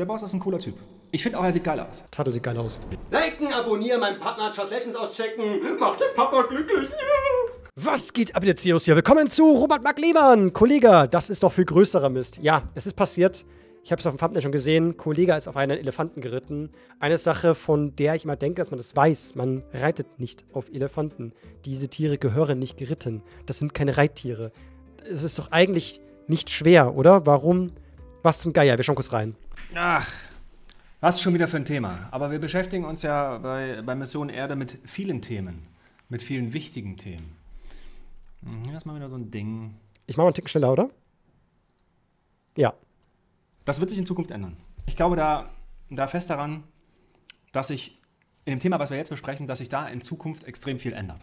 Der Boss ist ein cooler Typ. Ich finde auch, er sieht geil aus. Tate sieht geil aus. Liken, abonnieren, meinen Partner Legends auschecken. Macht den Papa glücklich. Was geht ab jetzt hier? Willkommen zu Robert Mark Lehmann. Kollege, das ist doch viel größerer Mist. Ja, es ist passiert. Ich habe es auf dem Thumbnail schon gesehen. Kollege ist auf einen Elefanten geritten. Eine Sache, von der ich immer denke, dass man das weiß. Man reitet nicht auf Elefanten. Diese Tiere gehören nicht geritten. Das sind keine Reittiere. Es ist doch eigentlich nicht schwer, oder? Warum? Was zum Geier? Wir schauen kurz rein. Ach, was schon wieder für ein Thema. Aber wir beschäftigen uns ja bei, bei Mission Erde mit vielen Themen. Mit vielen wichtigen Themen. Hier ist mal wieder so ein Ding. Ich mache mal einen Tick schneller, oder? Ja. Das wird sich in Zukunft ändern. Ich glaube da, da fest daran, dass sich in dem Thema, was wir jetzt besprechen, dass sich da in Zukunft extrem viel ändert.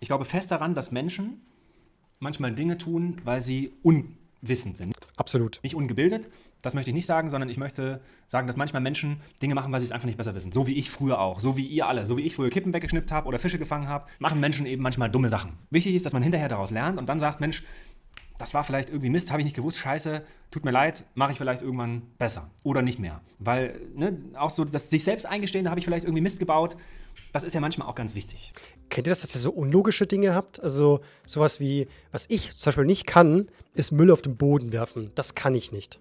Ich glaube fest daran, dass Menschen manchmal Dinge tun, weil sie unwissend sind. Absolut. Nicht ungebildet, das möchte ich nicht sagen, sondern ich möchte sagen, dass manchmal Menschen Dinge machen, weil sie es einfach nicht besser wissen. So wie ich früher auch, so wie ihr alle, so wie ich früher Kippen weggeschnippt habe oder Fische gefangen habe, machen Menschen eben manchmal dumme Sachen. Wichtig ist, dass man hinterher daraus lernt und dann sagt, Mensch, das war vielleicht irgendwie Mist, habe ich nicht gewusst, scheiße, tut mir leid, mache ich vielleicht irgendwann besser oder nicht mehr. Weil, ne, auch so, das sich selbst eingestehen, da habe ich vielleicht irgendwie Mist gebaut, das ist ja manchmal auch ganz wichtig. Kennt ihr das, dass ihr so unlogische Dinge habt? Also sowas wie, was ich zum Beispiel nicht kann, ist Müll auf den Boden werfen. Das kann ich nicht.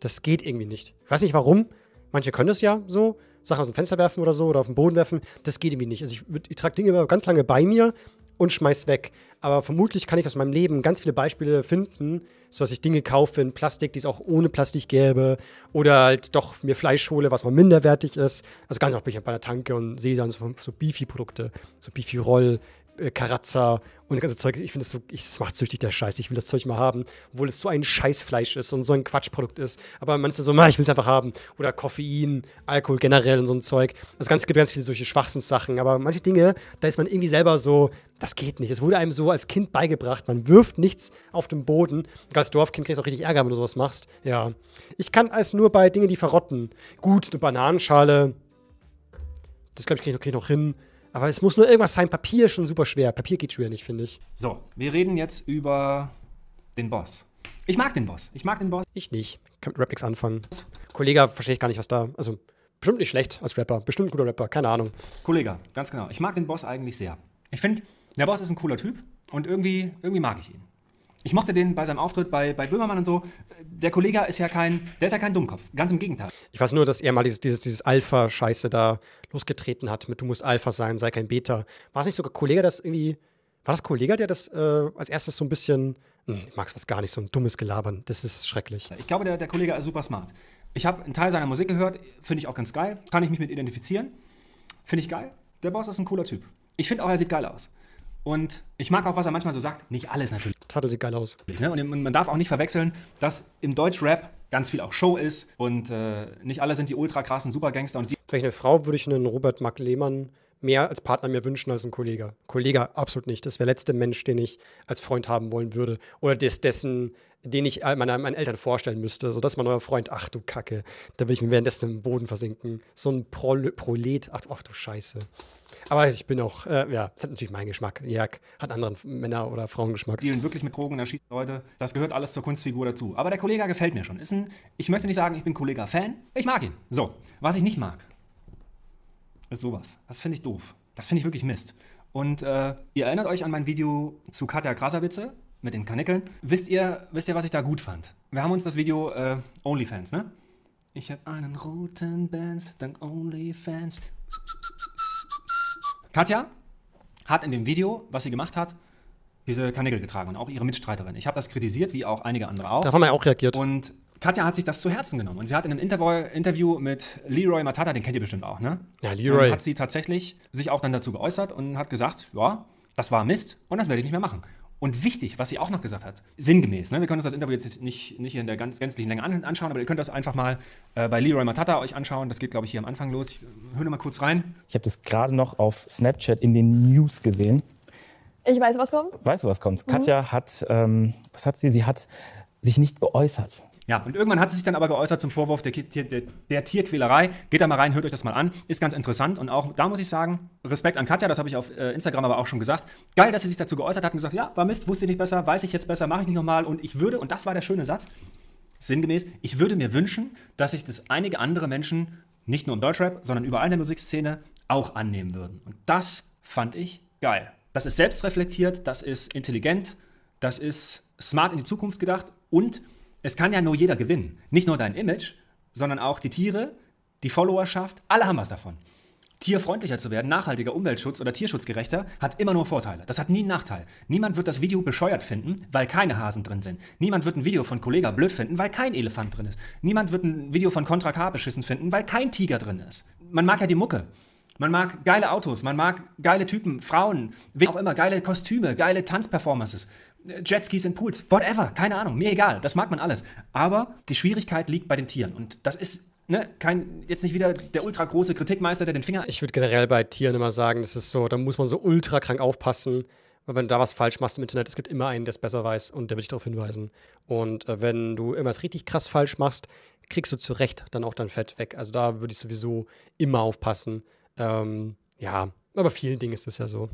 Das geht irgendwie nicht. Ich weiß nicht warum. Manche können das ja so. Sachen aus dem Fenster werfen oder so oder auf den Boden werfen. Das geht irgendwie nicht. Also ich, ich trage Dinge immer ganz lange bei mir und schmeiß weg. Aber vermutlich kann ich aus meinem Leben ganz viele Beispiele finden, so dass ich Dinge kaufe in Plastik, die es auch ohne Plastik gäbe. Oder halt doch mir Fleisch hole, was mal minderwertig ist. Also ganz oft bin ich bei der Tanke und sehe dann so, so Beefy-Produkte. So Beefy-Roll, äh, und das ganze Zeug. Ich finde es so, ich, es macht süchtig, der Scheiß. Ich will das Zeug mal haben, obwohl es so ein Scheißfleisch ist und so ein Quatschprodukt ist. Aber manche so, na, ich will es einfach haben. Oder Koffein, Alkohol generell und so ein Zeug. Das Ganze gibt ganz viele solche Schwachsinnssachen. Aber manche Dinge, da ist man irgendwie selber so, das geht nicht. Es wurde einem so als Kind beigebracht. Man wirft nichts auf den Boden. Als Dorfkind kriegst du auch richtig Ärger, wenn du sowas machst. Ja. Ich kann es nur bei Dingen, die verrotten. Gut, eine Bananenschale, das glaube ich, kriege ich noch hin. Aber es muss nur irgendwas sein. Papier ist schon super schwer. Papier geht schwer nicht, finde ich. So, wir reden jetzt über den Boss. Ich mag den Boss. Ich mag den Boss. Ich nicht. Kann mit Rap nichts anfangen. Kollege, verstehe ich gar nicht, was da. Also, bestimmt nicht schlecht als Rapper. Bestimmt ein guter Rapper. Keine Ahnung. Kollege, ganz genau. Ich mag den Boss eigentlich sehr. Ich finde, der Boss ist ein cooler Typ und irgendwie, irgendwie mag ich ihn. Ich mochte den bei seinem Auftritt bei, bei Böhmermann und so. Der Kollege ist ja kein, der ist ja kein Dummkopf. Ganz im Gegenteil. Ich weiß nur, dass er mal dieses, dieses, dieses Alpha-Scheiße da losgetreten hat mit Du musst Alpha sein, sei kein Beta. War es nicht sogar Kollege, das irgendwie. War das Kollege, der das äh, als erstes so ein bisschen. Hm, ich mag was gar nicht, so ein dummes Gelabern. Das ist schrecklich. Ich glaube, der, der Kollege ist super smart. Ich habe einen Teil seiner Musik gehört, finde ich auch ganz geil. Kann ich mich mit identifizieren. Finde ich geil. Der Boss ist ein cooler Typ. Ich finde auch, er sieht geil aus. Und ich mag auch, was er manchmal so sagt. Nicht alles natürlich. Tate sieht geil aus. Ne? Und man darf auch nicht verwechseln, dass im Deutschrap ganz viel auch Show ist und äh, nicht alle sind die ultra krassen Supergangster und die ich eine Frau, würde ich einen Robert Mark Lehmann mehr als Partner mir wünschen als einen Kollege. Kollege absolut nicht. Das wäre der letzte Mensch, den ich als Freund haben wollen würde. Oder des, dessen, den ich all- meiner- meinen Eltern vorstellen müsste. So, das ist mein neuer Freund. Ach du Kacke. Da will ich mir währenddessen im Boden versinken. So ein Prol Prolet. Ach, ach du Scheiße. Aber ich bin auch, äh, ja, das hat natürlich meinen Geschmack. Jörg hat anderen Männer- oder Frauengeschmack. dealen wirklich mit Drogen, da schießen Leute. Das gehört alles zur Kunstfigur dazu. Aber der Kollege gefällt mir schon. Ist ein, ich möchte nicht sagen, ich bin Kollege-Fan. Ich mag ihn. So, was ich nicht mag, ist sowas. Das finde ich doof. Das finde ich wirklich Mist. Und äh, ihr erinnert euch an mein Video zu Katja Krasavice mit den Kanickeln. Wisst ihr, wisst ihr, was ich da gut fand? Wir haben uns das Video äh, OnlyFans, ne? Ich habe einen roten Benz, dank OnlyFans. Katja hat in dem Video, was sie gemacht hat, diese Kanickel getragen und auch ihre Mitstreiterin. Ich habe das kritisiert, wie auch einige andere auch. Da haben wir auch reagiert. Und Katja hat sich das zu Herzen genommen. Und sie hat in einem Interview, Interview mit Leroy Matata, den kennt ihr bestimmt auch, ne? Ja, Leroy. Ähm, Hat sie tatsächlich sich auch dann dazu geäußert und hat gesagt, ja, das war Mist und das werde ich nicht mehr machen. Und wichtig, was sie auch noch gesagt hat, sinngemäß, ne? wir können uns das Interview jetzt nicht, nicht in der ganz, gänzlichen Länge an, anschauen, aber ihr könnt das einfach mal äh, bei Leroy Matata euch anschauen. Das geht, glaube ich, hier am Anfang los. Ich äh, höre mal kurz rein. Ich habe das gerade noch auf Snapchat in den News gesehen. Ich weiß, was kommt. Weißt du, was kommt? Katja hat, ähm, was hat sie? Sie hat sich nicht geäußert. Ja, und irgendwann hat sie sich dann aber geäußert zum Vorwurf der, der, der, Tierquälerei. Geht da mal rein, hört euch das mal an. Ist ganz interessant. Und auch da muss ich sagen, Respekt an Katja, das habe ich auf äh, Instagram aber auch schon gesagt. Geil, dass sie sich dazu geäußert hat und gesagt, ja, war Mist, wusste ich nicht besser, weiß ich jetzt besser, mache ich nicht nochmal. Und ich würde, und das war der schöne Satz, sinngemäß, ich würde mir wünschen, dass sich das einige andere Menschen, nicht nur im Deutschrap, sondern überall in der Musikszene, auch annehmen würden. Und das fand ich geil. Das ist selbstreflektiert, das ist intelligent, das ist smart in die Zukunft gedacht und es kann ja nur jeder gewinnen. Nicht nur dein Image, sondern auch die Tiere, die Followerschaft, alle haben was davon. Tierfreundlicher zu werden, nachhaltiger Umweltschutz oder tierschutzgerechter, hat immer nur Vorteile. Das hat nie einen Nachteil. Niemand wird das Video bescheuert finden, weil keine Hasen drin sind. Niemand wird ein Video von Kollega blöd finden, weil kein Elefant drin ist. Niemand wird ein Video von Contra K beschissen finden, weil kein Tiger drin ist. Man mag ja die Mucke. Man mag geile Autos, man mag geile Typen, Frauen, wie auch immer, geile Kostüme, geile Tanzperformances, Jetskis in Pools, whatever, keine Ahnung, mir egal, das mag man alles. Aber die Schwierigkeit liegt bei den Tieren und das ist Ne, kein, jetzt nicht wieder der ultra große Kritikmeister, der den Finger. Ich würde generell bei Tieren immer sagen, das ist so, da muss man so ultra krank aufpassen, weil wenn du da was falsch machst im Internet, es gibt immer einen, der es besser weiß und der wird dich darauf hinweisen. Und äh, wenn du irgendwas richtig krass falsch machst, kriegst du zu Recht dann auch dein Fett weg. Also da würde ich sowieso immer aufpassen. Ähm, ja, aber vielen Dingen ist es ja so.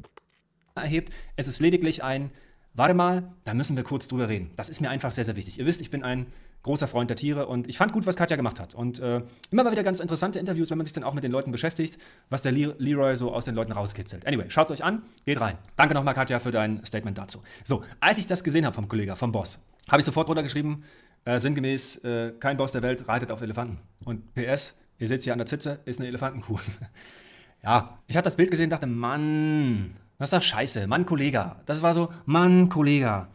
Erhebt. Es ist lediglich ein, warte mal, da müssen wir kurz drüber reden. Das ist mir einfach sehr, sehr wichtig. Ihr wisst, ich bin ein großer Freund der Tiere und ich fand gut, was Katja gemacht hat. Und äh, immer mal wieder ganz interessante Interviews, wenn man sich dann auch mit den Leuten beschäftigt, was der Le Leroy so aus den Leuten rauskitzelt. Anyway, schaut es euch an, geht rein. Danke nochmal, Katja, für dein Statement dazu. So, als ich das gesehen habe vom Kollegen, vom Boss, habe ich sofort runtergeschrieben, äh, sinngemäß, äh, kein Boss der Welt reitet auf Elefanten. Und PS, ihr seht hier an der Zitze, ist eine Elefantenkuh. ja, ich habe das Bild gesehen und dachte, Mann, das ist doch scheiße. Mann, Kollege. Das war so, Mann, Kollege.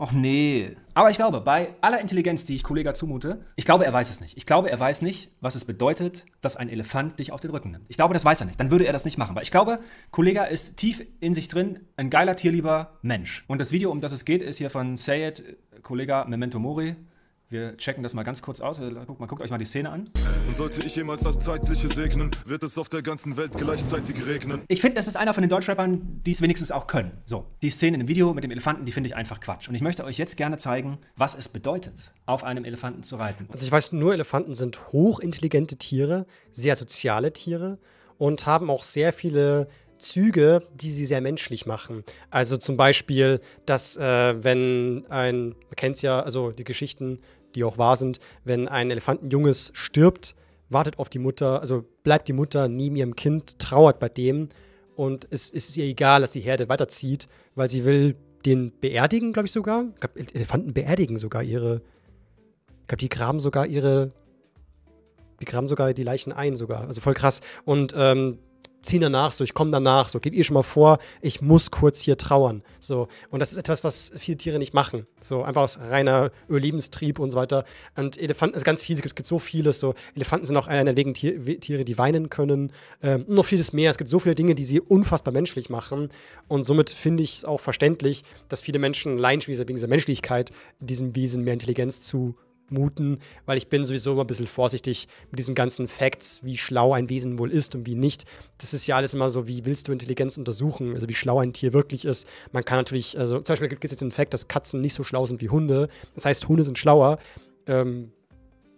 Och nee. Aber ich glaube, bei aller Intelligenz, die ich Kollega zumute, ich glaube, er weiß es nicht. Ich glaube, er weiß nicht, was es bedeutet, dass ein Elefant dich auf den Rücken nimmt. Ich glaube, das weiß er nicht. Dann würde er das nicht machen. Weil ich glaube, Kollega ist tief in sich drin ein geiler, tierlieber Mensch. Und das Video, um das es geht, ist hier von Sayed, Kollega Memento Mori. Wir checken das mal ganz kurz aus. Guckt mal, guckt euch mal die Szene an. Und sollte ich jemals das Zeitliche segnen, wird es auf der ganzen Welt gleichzeitig regnen. Ich finde, das ist einer von den Deutschrappern, die es wenigstens auch können. So, die Szene dem Video mit dem Elefanten, die finde ich einfach Quatsch. Und ich möchte euch jetzt gerne zeigen, was es bedeutet, auf einem Elefanten zu reiten. Also ich weiß nur, Elefanten sind hochintelligente Tiere, sehr soziale Tiere und haben auch sehr viele Züge, die sie sehr menschlich machen. Also zum Beispiel, dass äh, wenn ein, man kennt es ja, also die Geschichten die auch wahr sind, wenn ein Elefantenjunges stirbt, wartet auf die Mutter, also bleibt die Mutter neben ihrem Kind, trauert bei dem und es, es ist ihr egal, dass die Herde weiterzieht, weil sie will den beerdigen, glaube ich sogar. Ich glaube, Elefanten beerdigen sogar ihre, ich glaube, die graben sogar ihre, die graben sogar die Leichen ein sogar, also voll krass. Und ähm, ziehen danach, so ich komme danach, so geht ihr schon mal vor, ich muss kurz hier trauern. So, und das ist etwas, was viele Tiere nicht machen. So, einfach aus reiner Überlebenstrieb und so weiter. Und Elefanten ist ganz viel, es gibt so vieles. So, Elefanten sind auch einer der wenigen Tiere, die weinen können. Ähm, noch vieles mehr. Es gibt so viele Dinge, die sie unfassbar menschlich machen. Und somit finde ich es auch verständlich, dass viele Menschen allein wegen dieser Menschlichkeit diesem Wesen mehr Intelligenz zu muten, weil ich bin sowieso immer ein bisschen vorsichtig mit diesen ganzen Facts, wie schlau ein Wesen wohl ist und wie nicht. Das ist ja alles immer so, wie willst du Intelligenz untersuchen, also wie schlau ein Tier wirklich ist. Man kann natürlich, also zum Beispiel gibt es jetzt den Fakt, dass Katzen nicht so schlau sind wie Hunde. Das heißt, Hunde sind schlauer. Ähm,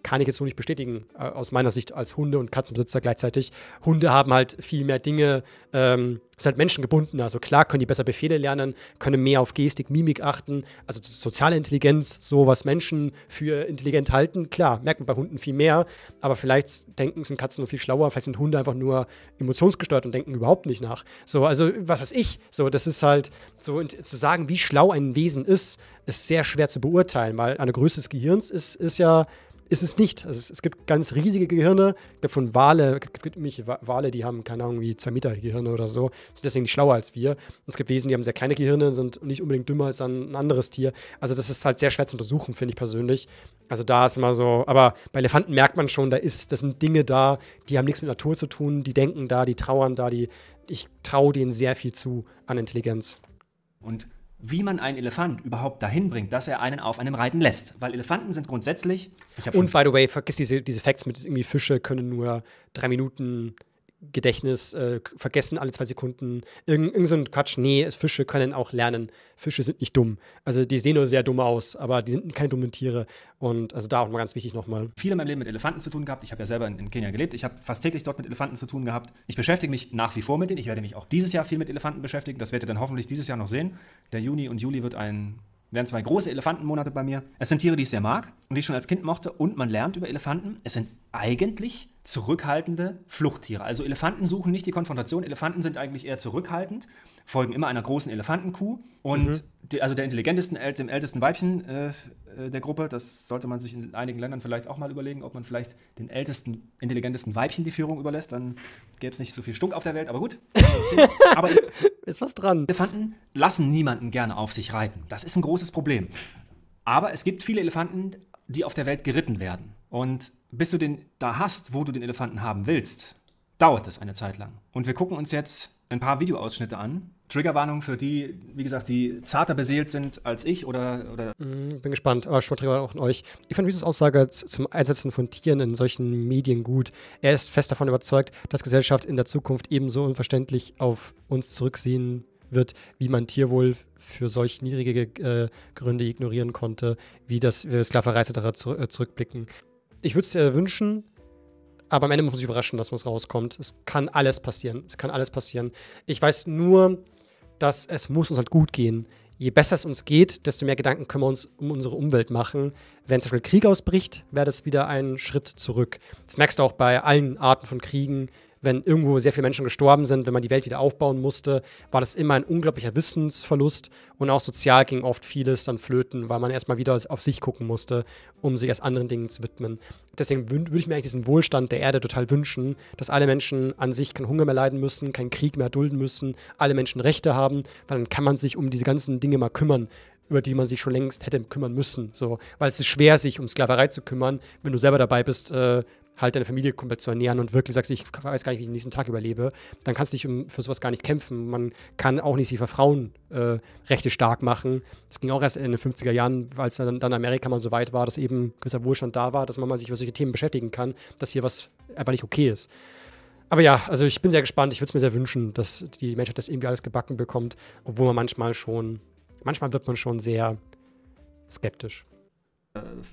kann ich jetzt so nicht bestätigen, äh, aus meiner Sicht als Hunde- und Katzenbesitzer gleichzeitig. Hunde haben halt viel mehr Dinge, ähm, sind halt menschengebunden. Also klar können die besser Befehle lernen, können mehr auf Gestik, Mimik achten, also soziale Intelligenz, so was Menschen für intelligent halten. Klar, merkt man bei Hunden viel mehr, aber vielleicht denken, sind Katzen noch viel schlauer, vielleicht sind Hunde einfach nur emotionsgesteuert und denken überhaupt nicht nach. So, also was weiß ich, so, das ist halt so, zu sagen, wie schlau ein Wesen ist, ist sehr schwer zu beurteilen, weil eine Größe des Gehirns ist, ist ja ist es nicht. Also es, es, gibt ganz riesige Gehirne. Von Wale, gibt nämlich Wale, die haben, keine Ahnung, wie zwei Meter Gehirne oder so, sind deswegen nicht schlauer als wir. Und es gibt Wesen, die haben sehr kleine Gehirne, sind nicht unbedingt dümmer als ein, anderes Tier. Also das ist halt sehr schwer zu untersuchen, finde ich persönlich. Also da ist immer so, aber bei Elefanten merkt man schon, da ist, das sind Dinge da, die haben nichts mit Natur zu tun, die denken da, die trauern da, die, ich traue denen sehr viel zu an Intelligenz. Und wie man einen Elefant überhaupt dahin bringt, dass er einen auf einem reiten lässt. Weil Elefanten sind grundsätzlich. Und by the way, vergiss diese, diese Facts mit irgendwie Fische können nur drei Minuten Gedächtnis, äh, vergessen alle zwei Sekunden. Irgend, irgend so ein Quatsch. Nee, Fische können auch lernen. Fische sind nicht dumm. Also die sehen nur sehr dumm aus, aber die sind keine dummen Tiere. Und also da auch mal ganz wichtig nochmal. viel in meinem Leben mit Elefanten zu tun gehabt. Ich habe ja selber in, in Kenia gelebt. Ich habe fast täglich dort mit Elefanten zu tun gehabt. Ich beschäftige mich nach wie vor mit denen. Ich werde mich auch dieses Jahr viel mit Elefanten beschäftigen. Das werdet ihr dann hoffentlich dieses Jahr noch sehen. Der Juni und Juli wird ein, werden zwei große Elefantenmonate bei mir. Es sind Tiere, die ich sehr mag und die ich schon als Kind mochte. Und man lernt über Elefanten. Es sind eigentlich zurückhaltende Fluchttiere. Also Elefanten suchen nicht die Konfrontation. Elefanten sind eigentlich eher zurückhaltend, folgen immer einer großen Elefantenkuh. Und die, also der intelligentesten, dem ältesten Weibchen äh, der Gruppe, das sollte man sich in einigen Ländern vielleicht auch mal überlegen, ob man vielleicht den ältesten, intelligentesten Weibchen die Führung überlässt. Dann gäbe es nicht so viel Stunk auf der Welt, aber gut. aber Ist was dran. Elefanten lassen niemanden gerne auf sich reiten. Das ist ein großes Problem. Aber es gibt viele Elefanten, die auf der Welt geritten werden. Und bis du den da hast, wo du den Elefanten haben willst, dauert es eine Zeit lang. Und wir gucken uns jetzt ein paar Videoausschnitte an. Triggerwarnung für die, wie gesagt, die zarter beseelt sind als ich oder, oder Bin gespannt, aber schon auch an euch. Ich fand Wiesos Aussage zum Einsetzen von Tieren in solchen Medien gut. Er ist fest davon überzeugt, dass Gesellschaft in der Zukunft ebenso unverständlich auf uns zurücksehen wird, wie man Tierwohl für solch niedrige äh, Gründe ignorieren konnte, wie das wir Sklaverei etc. Zu, äh, zurückblicken. Ich würde es dir wünschen, aber am Ende muss sich überraschen, dass was rauskommt. Es kann alles passieren. Es kann alles passieren. Ich weiß nur, dass es muss uns halt gut gehen. Je besser es uns geht, desto mehr Gedanken können wir uns um unsere Umwelt machen. Wenn zum Beispiel Krieg ausbricht, wäre das wieder ein Schritt zurück. Das merkst du auch bei allen Arten von Kriegen. Wenn irgendwo sehr viele Menschen gestorben sind, wenn man die Welt wieder aufbauen musste, war das immer ein unglaublicher Wissensverlust. Und auch sozial ging oft vieles dann flöten, weil man erstmal wieder auf sich gucken musste, um sich erst anderen Dingen zu widmen. Deswegen würde ich mir eigentlich diesen Wohlstand der Erde total wünschen, dass alle Menschen an sich keinen Hunger mehr leiden müssen, keinen Krieg mehr dulden müssen, alle Menschen Rechte haben, weil dann kann man sich um diese ganzen Dinge mal kümmern über die man sich schon längst hätte kümmern müssen. So. Weil es ist schwer, sich um Sklaverei zu kümmern, wenn du selber dabei bist, äh, halt deine Familie komplett zu ernähren und wirklich sagst, ich weiß gar nicht, wie ich den nächsten Tag überlebe, dann kannst du dich für sowas gar nicht kämpfen. Man kann auch nicht sich für Frauenrechte äh, stark machen. Das ging auch erst in den 50er Jahren, als dann, dann Amerika mal so weit war, dass eben gewisser Wohlstand da war, dass man mal sich über solche Themen beschäftigen kann, dass hier was einfach nicht okay ist. Aber ja, also ich bin sehr gespannt. Ich würde es mir sehr wünschen, dass die Menschheit das irgendwie alles gebacken bekommt, obwohl man manchmal schon, manchmal wird man schon sehr skeptisch.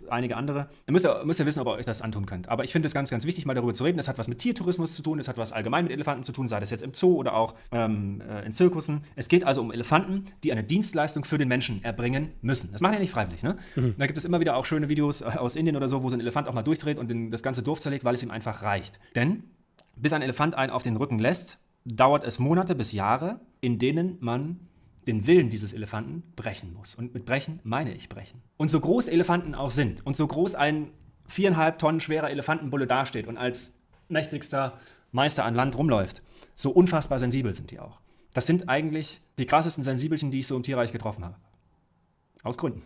Einige andere. Ihr müsst, ja- müsst ja wissen, ob ihr euch das antun könnt. Aber ich finde es ganz, ganz wichtig, mal darüber zu reden. Es hat was mit Tiertourismus zu tun, es hat was allgemein mit Elefanten zu tun, sei das jetzt im Zoo oder auch ähm, äh, in Zirkussen. Es geht also um Elefanten, die eine Dienstleistung für den Menschen erbringen müssen. Das machen ja nicht freiwillig, ne? Da gibt es immer wieder auch schöne Videos äh, aus Indien oder so, wo so ein Elefant auch mal durchdreht und den, das ganze Dorf zerlegt, weil es ihm einfach reicht. Denn bis ein Elefant einen auf den Rücken lässt, dauert es Monate bis Jahre, in denen man den Willen dieses Elefanten brechen muss. Und mit brechen meine ich brechen. Und so groß Elefanten auch sind und so groß ein viereinhalb Tonnen schwerer Elefantenbulle dasteht und als mächtigster Meister an Land rumläuft, so unfassbar sensibel sind die auch. Das sind eigentlich die krassesten Sensibelchen, die ich so im Tierreich getroffen habe. Aus Gründen.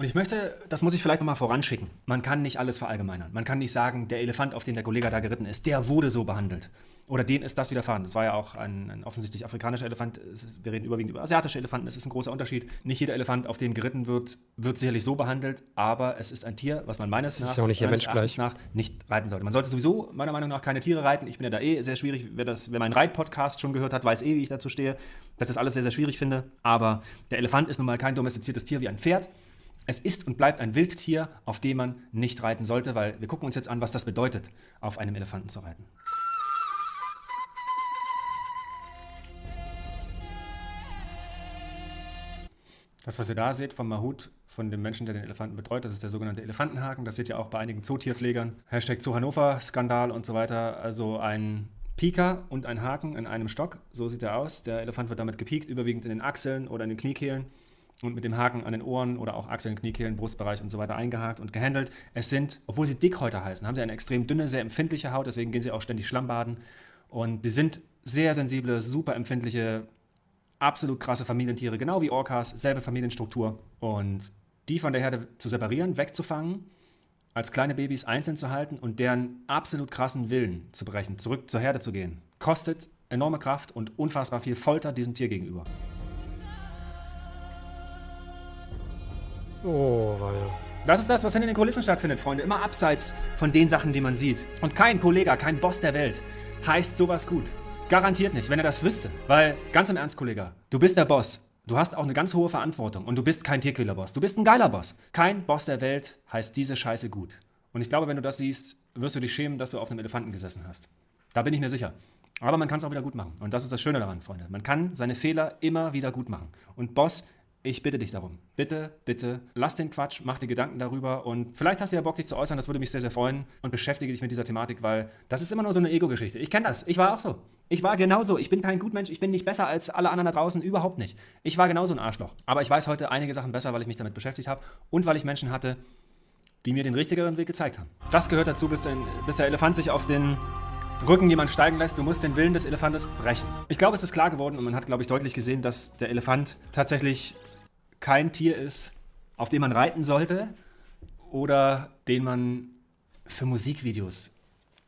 Und ich möchte, das muss ich vielleicht nochmal voranschicken. Man kann nicht alles verallgemeinern. Man kann nicht sagen, der Elefant, auf den der Kollege da geritten ist, der wurde so behandelt. Oder dem ist das widerfahren. Das war ja auch ein, ein offensichtlich afrikanischer Elefant. Wir reden überwiegend über asiatische Elefanten. Es ist ein großer Unterschied. Nicht jeder Elefant, auf dem geritten wird, wird sicherlich so behandelt. Aber es ist ein Tier, was man meines, nach, nicht meines. Erachtens nach nicht reiten sollte. Man sollte sowieso meiner Meinung nach keine Tiere reiten. Ich bin ja da eh sehr schwierig. Wer, das, wer meinen Reit-Podcast schon gehört hat, weiß eh, wie ich dazu stehe, dass ich das alles sehr, sehr schwierig finde. Aber der Elefant ist nun mal kein domestiziertes Tier wie ein Pferd. Es ist und bleibt ein Wildtier, auf dem man nicht reiten sollte, weil wir gucken uns jetzt an, was das bedeutet, auf einem Elefanten zu reiten. Das, was ihr da seht vom Mahut, von dem Menschen, der den Elefanten betreut, das ist der sogenannte Elefantenhaken. Das seht ihr auch bei einigen Zootierpflegern. Hashtag Zoo Hannover, Skandal und so weiter. Also ein Pika und ein Haken in einem Stock. So sieht er aus. Der Elefant wird damit gepiekt, überwiegend in den Achseln oder in den Kniekehlen und mit dem Haken an den Ohren oder auch Achseln, Kniekehlen, Brustbereich und so weiter eingehakt und gehandelt. Es sind, obwohl sie Dickhäuter heißen, haben sie eine extrem dünne, sehr empfindliche Haut, deswegen gehen sie auch ständig Schlammbaden. Und sie sind sehr sensible, super empfindliche, absolut krasse Familientiere, genau wie Orcas, selbe Familienstruktur. Und die von der Herde zu separieren, wegzufangen, als kleine Babys einzeln zu halten und deren absolut krassen Willen zu brechen, zurück zur Herde zu gehen, kostet enorme Kraft und unfassbar viel Folter diesem Tier gegenüber. Oh, weia. Das ist das, was hinter den Kulissen stattfindet, Freunde. Immer abseits von den Sachen, die man sieht. Und kein Kollege, kein Boss der Welt heißt sowas gut. Garantiert nicht, wenn er das wüsste. Weil, ganz im Ernst, Kollege, du bist der Boss. Du hast auch eine ganz hohe Verantwortung und du bist kein Tierquäler-Boss. Du bist ein geiler Boss. Kein Boss der Welt heißt diese Scheiße gut. Und ich glaube, wenn du das siehst, wirst du dich schämen, dass du auf einem Elefanten gesessen hast. Da bin ich mir sicher. Aber man kann es auch wieder gut machen. Und das ist das Schöne daran, Freunde. Man kann seine Fehler immer wieder gut machen. Und Boss, ich bitte dich darum. Bitte, bitte, lass den Quatsch, mach dir Gedanken darüber und vielleicht hast du ja Bock, dich zu äußern, das würde mich sehr, sehr freuen und beschäftige dich mit dieser Thematik, weil das ist immer nur so eine Ego-Geschichte. Ich kenne das. Ich war auch so. Ich war genauso. Ich bin kein Gutmensch. Ich bin nicht besser als alle anderen da draußen. Überhaupt nicht. Ich war genauso ein Arschloch. Aber ich weiß heute einige Sachen besser, weil ich mich damit beschäftigt habe und weil ich Menschen hatte, die mir den richtigeren Weg gezeigt haben. Das gehört dazu, bis der, bis der Elefant sich auf den Rücken jemand steigen lässt. Du musst den Willen des Elefantes brechen. Ich glaube, es ist klar geworden und man hat, glaube ich, deutlich gesehen, dass der Elefant tatsächlich kein Tier ist, auf dem man reiten sollte oder den man für Musikvideos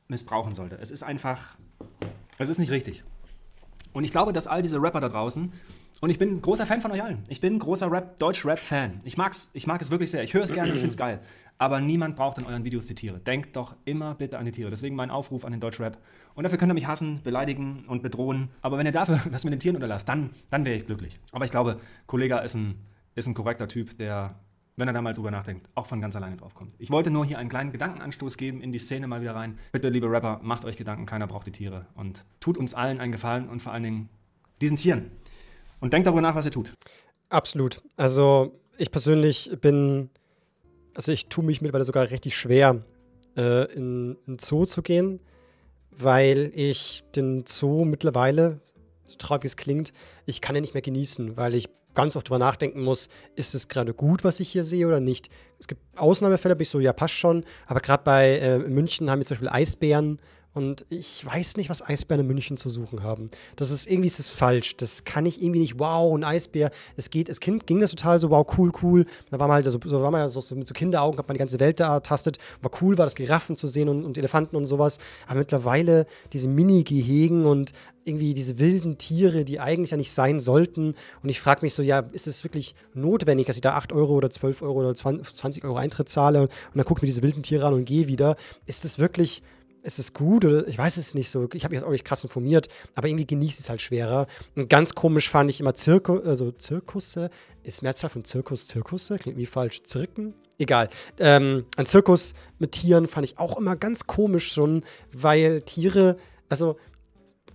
missbrauchen sollte. Es ist einfach, es ist nicht richtig. Und ich glaube, dass all diese Rapper da draußen, und ich bin großer Fan von euch allen. Ich bin großer Rap, Deutsch-Rap-Fan. Ich ich mag es wirklich sehr. Ich höre es gerne, ich finde es geil. Aber niemand braucht in euren Videos die Tiere. Denkt doch immer bitte an die Tiere. Deswegen mein Aufruf an den Deutschrap. Und dafür könnt ihr mich hassen, beleidigen und bedrohen. Aber wenn ihr dafür das mit den Tieren unterlasst, dann, dann wäre ich glücklich. Aber ich glaube, Kollega ist ein, ist ein korrekter Typ, der, wenn er da mal drüber nachdenkt, auch von ganz alleine drauf kommt. Ich wollte nur hier einen kleinen Gedankenanstoß geben in die Szene mal wieder rein. Bitte, liebe Rapper, macht euch Gedanken, keiner braucht die Tiere. Und tut uns allen einen Gefallen und vor allen Dingen diesen Tieren. Und denkt darüber nach, was ihr tut. Absolut. Also ich persönlich bin, also ich tue mich mittlerweile sogar richtig schwer, äh, in einen Zoo zu gehen, weil ich den Zoo mittlerweile, so traurig es klingt, ich kann ihn nicht mehr genießen, weil ich ganz oft drüber nachdenken muss, ist es gerade gut, was ich hier sehe oder nicht. Es gibt Ausnahmefälle, bin ich so, ja, passt schon, aber gerade bei äh, München haben wir zum Beispiel Eisbären und ich weiß nicht, was Eisbären in München zu suchen haben. Das ist irgendwie ist das falsch. Das kann ich irgendwie nicht. Wow, ein Eisbär. Es geht, als Kind ging das total so, wow, cool, cool. Da war man halt so, so war man so, so mit so Kinderaugen, hat man die ganze Welt da ertastet. War cool, war das Giraffen zu sehen und, und Elefanten und sowas. Aber mittlerweile diese Mini-Gehegen und irgendwie diese wilden Tiere, die eigentlich ja nicht sein sollten. Und ich frage mich so, ja, ist es wirklich notwendig, dass ich da 8 Euro oder 12 Euro oder 20 Euro Eintritt zahle und, und dann gucke mir diese wilden Tiere an und gehe wieder? Ist es wirklich ist es gut oder ich weiß es nicht so. Ich habe mich jetzt auch nicht krass informiert, aber irgendwie genieße ich es halt schwerer. Und ganz komisch fand ich immer Zirkus, also Zirkusse, ist Mehrzahl von Zirkus Zirkusse, klingt wie falsch, Zirken? Egal. Ähm, ein Zirkus mit Tieren fand ich auch immer ganz komisch schon, weil Tiere, also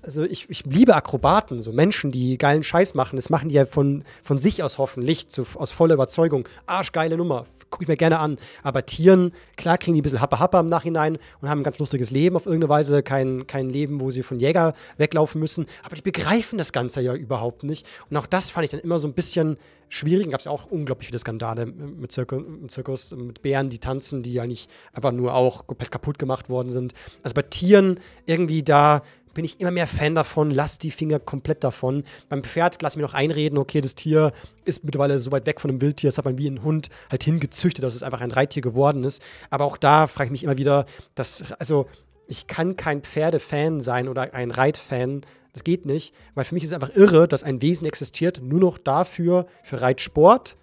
also ich, ich liebe Akrobaten, so Menschen, die geilen Scheiß machen. Das machen die ja von, von sich aus hoffentlich, zu, aus voller Überzeugung. Arschgeile Nummer, gucke ich mir gerne an. Aber Tieren, klar kriegen die ein bisschen Happa-Happa im Nachhinein und haben ein ganz lustiges Leben auf irgendeine Weise. Kein, kein Leben, wo sie von Jäger weglaufen müssen. Aber die begreifen das Ganze ja überhaupt nicht. Und auch das fand ich dann immer so ein bisschen schwierig. Gab es ja auch unglaublich viele Skandale mit, Zirkus, mit Zirkus, mit Bären, die tanzen, die eigentlich einfach nur auch komplett kaputt gemacht worden sind. Also bei Tieren irgendwie da bin ich immer mehr Fan davon, lass die Finger komplett davon. Beim Pferd lass mir noch einreden, okay, das Tier ist mittlerweile so weit weg von einem Wildtier, das hat man wie ein Hund halt hingezüchtet, dass es einfach ein Reittier geworden ist. Aber auch da frage ich mich immer wieder, dass, also ich kann kein Pferdefan sein oder ein Reitfan. Das geht nicht, weil für mich ist es einfach irre, dass ein Wesen existiert, nur noch dafür, für Reitsport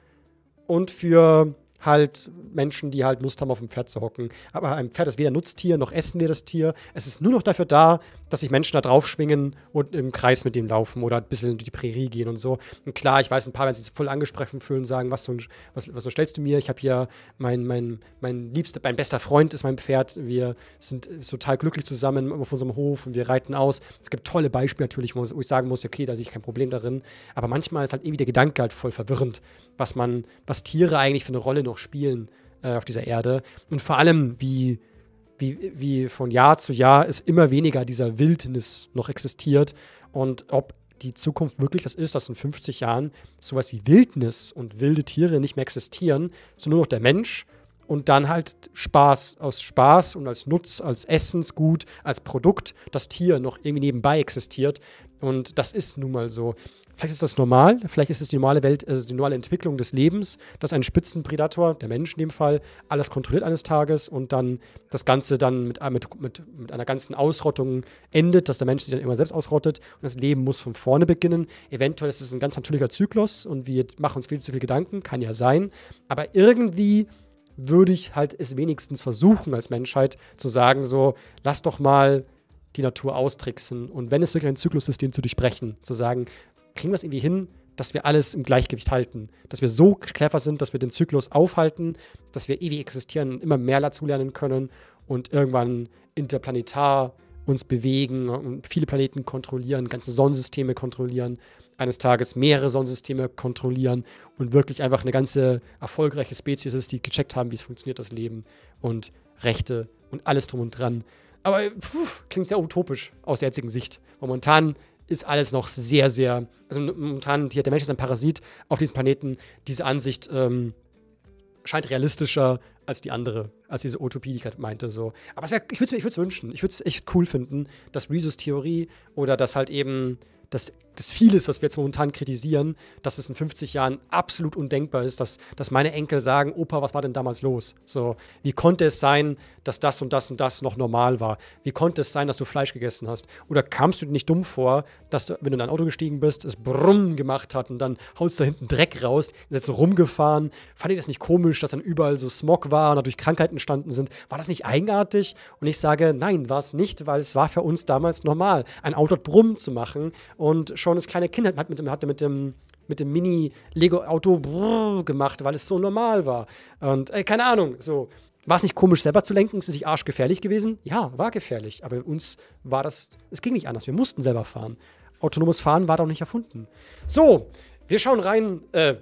und für halt Menschen, die halt Lust haben, auf dem Pferd zu hocken. Aber ein Pferd ist weder Nutztier, noch essen wir das Tier. Es ist nur noch dafür da, dass sich Menschen da drauf schwingen und im Kreis mit dem laufen oder ein bisschen durch die Prärie gehen und so. Und klar, ich weiß, ein paar werden sich voll angesprochen fühlen, sagen, was so, was, was so stellst du mir? Ich habe hier mein, mein, mein liebster, mein bester Freund ist mein Pferd. Wir sind total glücklich zusammen auf unserem Hof und wir reiten aus. Es gibt tolle Beispiele natürlich, wo ich sagen muss, okay, da sehe ich kein Problem darin. Aber manchmal ist halt irgendwie der Gedanke halt voll verwirrend, was man, was Tiere eigentlich für eine Rolle noch spielen äh, auf dieser Erde. Und vor allem, wie, wie, wie von Jahr zu Jahr es immer weniger dieser Wildnis noch existiert und ob die Zukunft wirklich das ist, dass in 50 Jahren sowas wie Wildnis und wilde Tiere nicht mehr existieren, sondern nur noch der Mensch und dann halt Spaß aus Spaß und als Nutz, als Essensgut, als Produkt das Tier noch irgendwie nebenbei existiert. Und das ist nun mal so. Vielleicht ist das normal, vielleicht ist es die normale Welt, also die normale Entwicklung des Lebens, dass ein Spitzenpredator, der Mensch in dem Fall, alles kontrolliert eines Tages und dann das Ganze dann mit, mit, mit, mit einer ganzen Ausrottung endet, dass der Mensch sich dann immer selbst ausrottet und das Leben muss von vorne beginnen. Eventuell ist es ein ganz natürlicher Zyklus und wir machen uns viel zu viel Gedanken, kann ja sein, aber irgendwie würde ich halt es wenigstens versuchen als Menschheit zu sagen, so, lass doch mal die Natur austricksen und wenn es wirklich ein Zyklussystem zu durchbrechen, zu sagen, kriegen wir es irgendwie hin, dass wir alles im Gleichgewicht halten, dass wir so clever sind, dass wir den Zyklus aufhalten, dass wir ewig existieren und immer mehr dazulernen können und irgendwann interplanetar uns bewegen und viele Planeten kontrollieren, ganze Sonnensysteme kontrollieren, eines Tages mehrere Sonnensysteme kontrollieren und wirklich einfach eine ganze erfolgreiche Spezies ist, die gecheckt haben, wie es funktioniert, das Leben und Rechte und alles drum und dran. Aber puh, klingt sehr utopisch aus der jetzigen Sicht. Momentan ist alles noch sehr, sehr, also momentan, hier, der Mensch ist ein Parasit auf diesem Planeten. Diese Ansicht ähm, scheint realistischer als die andere, als diese Utopie, die ich gerade meinte. So. Aber wär, ich würde es mir wünschen. Ich würde es echt cool finden, dass Rezus Theorie oder dass halt eben dass das vieles, was wir jetzt momentan kritisieren, dass es in 50 Jahren absolut undenkbar ist, dass, dass meine Enkel sagen, Opa, was war denn damals los? So, wie konnte es sein, dass das und das und das noch normal war? Wie konnte es sein, dass du Fleisch gegessen hast? Oder kamst du dir nicht dumm vor, dass du, wenn du in dein Auto gestiegen bist, es brumm gemacht hat und dann haust da hinten Dreck raus, dann ist so rumgefahren? Fand ihr das nicht komisch, dass dann überall so Smog war und dadurch Krankheiten entstanden sind? War das nicht eigenartig? Und ich sage, nein, war es nicht, weil es war für uns damals normal, ein Auto brummen zu machen und schon das kleine Kind hat mit dem, hatte mit dem, mit dem Mini-Lego-Auto gemacht, weil es so normal war. Und äh, keine Ahnung, so. War es nicht komisch, selber zu lenken? Ist es nicht arschgefährlich gewesen? Ja, war gefährlich. Aber uns war das, es ging nicht anders. Wir mussten selber fahren. Autonomes Fahren war doch nicht erfunden. So, wir schauen rein. Äh,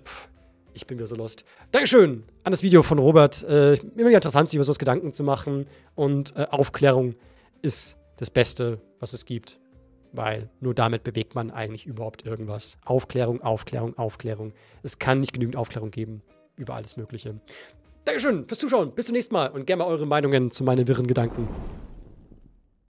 ich bin wieder so lost. Dankeschön an das Video von Robert. Äh, immer wieder interessant, sich über sowas Gedanken zu machen. Und äh, Aufklärung ist das Beste, was es gibt weil nur damit bewegt man eigentlich überhaupt irgendwas. Aufklärung, Aufklärung, Aufklärung. Es kann nicht genügend Aufklärung geben über alles Mögliche. Dankeschön fürs Zuschauen. Bis zum nächsten Mal und gerne mal eure Meinungen zu meinen wirren Gedanken.